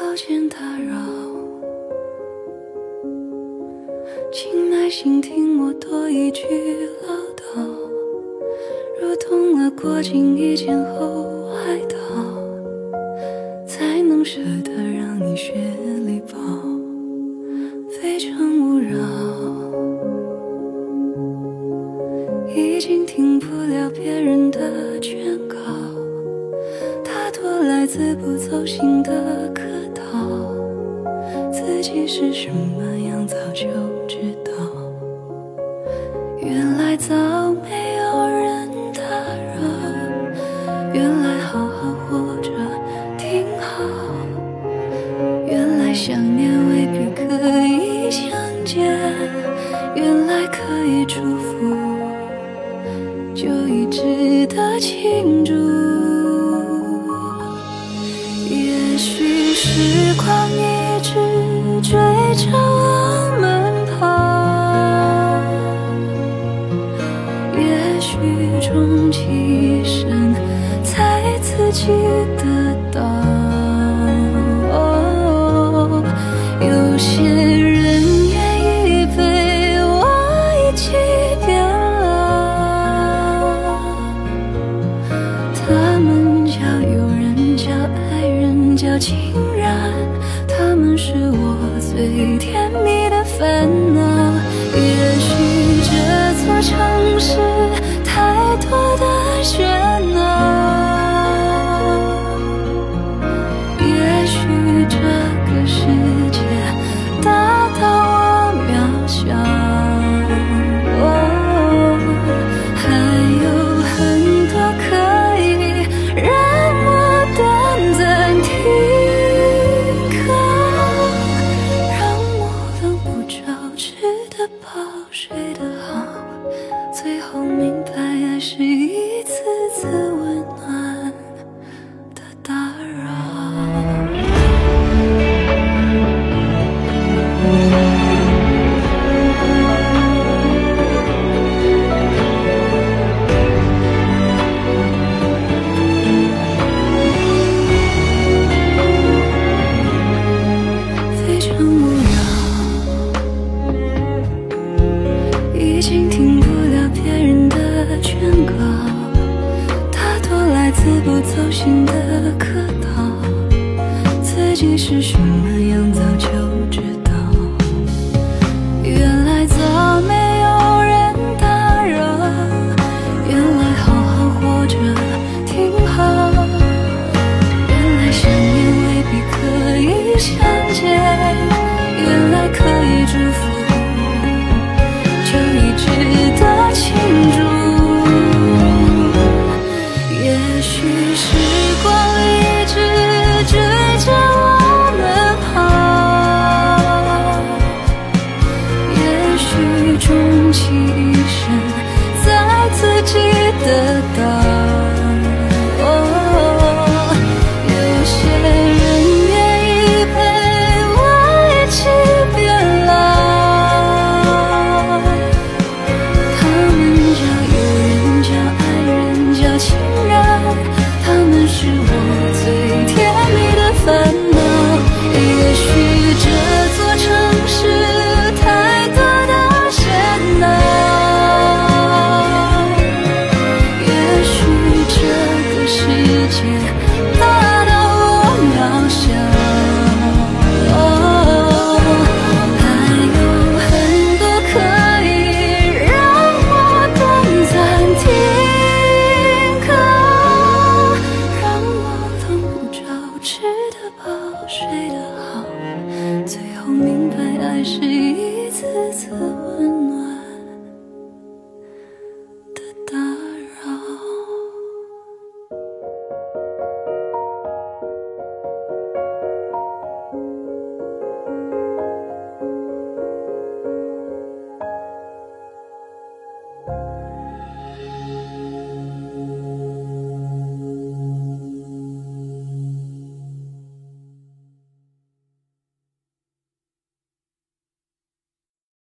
抱歉打扰，请耐心听我多一句唠叨。如同我过境一间后外头，才能舍得让你雪里跑。非诚勿扰，已经听不了别人的劝告。大多来自不走心的客。自己是什么样早就知道。原来早没有人打扰，原来好好活着挺好，原来想念未必可以相见，原来可以祝福，就已值得庆祝。也许时光一直追着我们跑，也许终其一生才自己得到。有些人愿意陪我一起变老。他们叫友人，叫爱人，叫亲人，他们是最甜蜜的烦恼。自